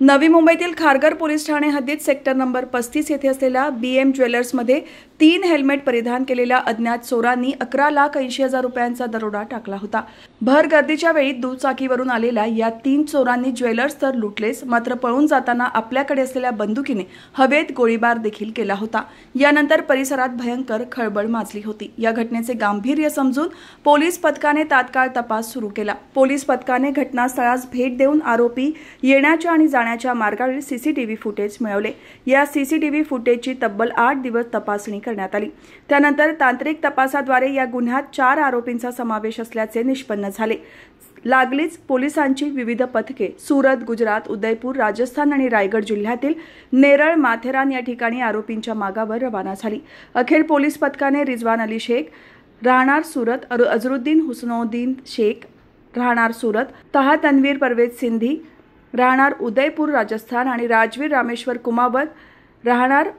नवी मुंबईतील खारघर पोलीस ठाणे हद्दीत सेक्टर नंबर पस्तीस येथे असलेल्या बी एम ज्वेलर्समध्ये तीन हेल्मेट परिधान केलेल्या अज्ञात चोरांनी अकरा लाख ऐंशी हजार रुपयांचा दरोडा टाकला होता. भर गर्दीच्या वेळी दुचाकीवरून आलेल्या या तीन चोरांनी ज्वेलर्स तर लुटलेच मात्र पळून जाताना आपल्याकडे असलेल्या बंदुकीने हवेत गोळीबार देखील केला होता. यानंतर परिसरात भयंकर खळबळ माजली होती. या घटनेचे गांभीर्य समजून पोलीस पथकाने तात्काळ तपास सुरू केला. पोलीस पथकाने घटनास्थळास भेट देऊन आरोपी येण्याच्या आणि जाण्याच्या मार्गावरील सीसीटीव्ही फुटेज मिळवले. या सीसीटीव्ही फुटेजची तब्बल आठ दिवस तपासणी करण्यात आली. त्यानंतर तांत्रिक तपासाद्वारे या गुन्ह्यात चार आरोपींचा समावेश असल्याचे निष्पन्न झाले. लागलीच पोलिसांची विविध पथके सुरत गुजरात उदयपूर राजस्थान आणि रायगड जिल्ह्यातील नेरळ माथेरान या ठिकाणी आरोपींच्या मागावर रवाना झाली. अखेर पोलीस पथकाने रिजवान अली शेख राहणार सुरत अरु- अझरुद्दीन हुसनोद्दीन शेख राहणार सुरत तहा तन्वीर परवेज सिंधी राहणार उदयपूर राजस्थान आणि राजवीर रामेश्वर कुमावत राहणार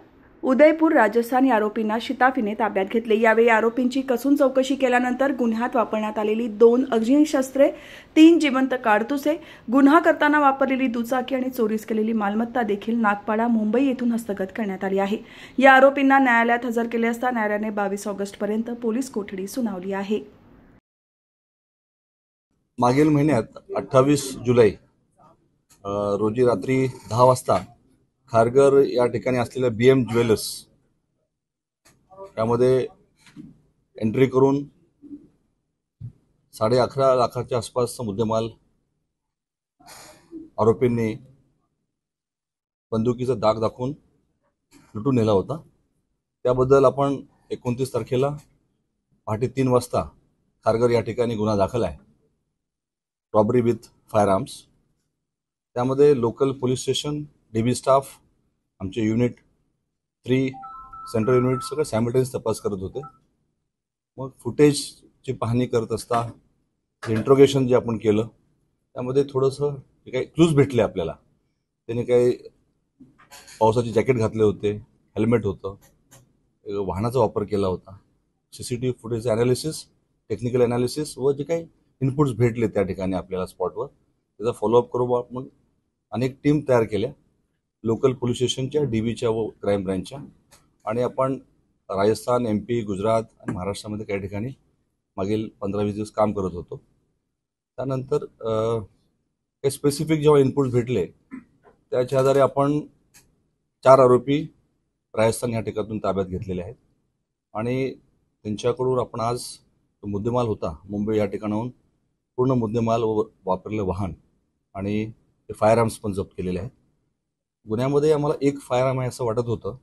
उदयपूर राजस्थान या आरोपींना शिताफीने ताब्यात घेतले. यावेळी आरोपींची कसून चौकशी केल्यानंतर गुन्ह्यात वापरण्यात आलेली दोन अग्निशस्त्रे तीन जिवंत काडतुसे गुन्हा करताना वापरलेली दुचाकी आणि चोरीस केलेली मालमत्ता देखील नागपाडा मुंबई येथून हस्तगत करण्यात आली आहे. या आरोपींना न्यायालयात हजर केले असता न्यायालयाने बावीस ऑगस्टपर्यंत पोलीस कोठडी सुनावली आहे. मागील महिन्यात अठ्ठावीस जुलै रोजी रात्री दहा वाजता खारघर या ठिकाणी असलेल्या बी एम ज्वेलर्स त्यामध्ये एंट्री करून साडे अकरा लाखाच्या आसपासचा मुद्देमाल आरोपींनी बंदुकीचा दाग दाखवून लुटून नेला होता. त्याबद्दल आपण एकोणतीस तारखेला पहाटे तीन वाजता खारघर या ठिकाणी गुन्हा दाखल आहे. रॉबरी विथ फायर आर्म्स त्यामध्ये local police station D B staff आमचे युनिट थ्री सेंट्रल युनिट सगळं सॅमिटेन्स तपास करत होते. मग फुटेजची पाहणी करत असता इंट्रोगेशन जे आपण केलं त्यामध्ये थोडंसं जे काही क्लूज भेटले आपल्याला. त्याने काही पावसाचे जॅकेट घातले होते हेल्मेट होतं वाहनाचा वापर केला होता. सी सी टी व्ही फुटेजचं ॲनालिसिस टेक्निकल ॲनालिसिस व जे काही इनपुट्स भेटले त्या ठिकाणी आपल्याला स्पॉटवर त्याचा फॉलोअप करू मग अनेक टीम तयार केल्या. लोकल पोलीस स्टेशनच्या डी बीच्या व क्राईम ब्रँचच्या. आणि आपण राजस्थान एम पी गुजरात आणि महाराष्ट्रामध्ये काही ठिकाणी मागील पंधरा वीस दिवस काम करत होतो. त्यानंतर अ, काही स्पेसिफिक जेव्हा इनपुट भेटले त्याच्या आधारे आपण चार आरोपी राजस्थान या ठिकाणातून ताब्यात घेतलेले आहेत. आणि त्यांच्याकडून आपण आज तो मुद्देमाल होता मुंबई या ठिकाणाहून पूर्ण मुद्देमाल व वापरलेलं वाहन आणि ते फायर आर्म्स पण जप्त केलेले आहेत. गुन्ह्यामध्ये आम्हाला एक फायर आर्म आहे असं वाटत होतं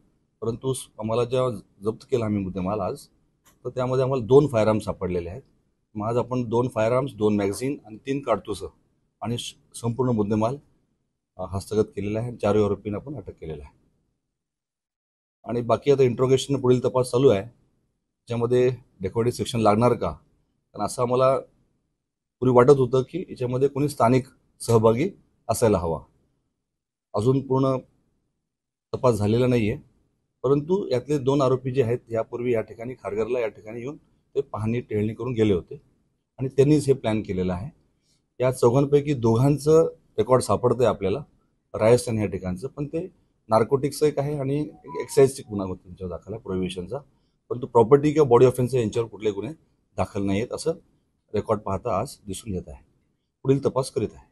परंतु आम्हाला जेव्हा जप्त केला आम्ही मुद्देमाल आज तर त्यामध्ये आम्हाला दोन फायर आर्म्स सापडलेले आहेत. मग आज आपण दोन फायर आर्म्स दोन मॅगझिन आणि तीन काडतुसं आणि संपूर्ण मुद्देमाल हस्तगत केलेला आहे चारही आरोपींना आपण अटक केलेला आहे. आणि बाकी आता इंट्रोगेशन पुढील तपास चालू आहे. त्याच्यामध्ये डेकोरेटिव्ह सेक्शन लागणार का? कारण असं आम्हाला पूर्वी वाटत होतं की याच्यामध्ये कोणी स्थानिक सहभागी असायला हवा. अजून पूर्ण तपास झालेला नाही आहे परंतु यातले दोन आरोपी जे आहेत यापूर्वी या ठिकाणी खारघरला या ठिकाणी येऊन ते पाहणी टेळणी करून गेले होते. आणि त्यांनीच हे प्लॅन केलेलं आहे. या चौघांपैकी दोघांचं रेकॉर्ड सापडतं आहे आपल्याला. राजस्थान या ठिकाणचं. पण ते नार्कोटिक्सचं एक आहे आणि एक्साईजचे गुन्हा होता त्यांच्यावर दाखल आहे प्रोहिबिशनचा परंतु प्रॉपर्टी किंवा बॉडी ऑफेन्स यांच्यावर कुठले गुन्हे दाखल नाही आहेत असं रेकॉर्ड पाहता आज दिसून येत आहे. पुढील तपास करीत आहे.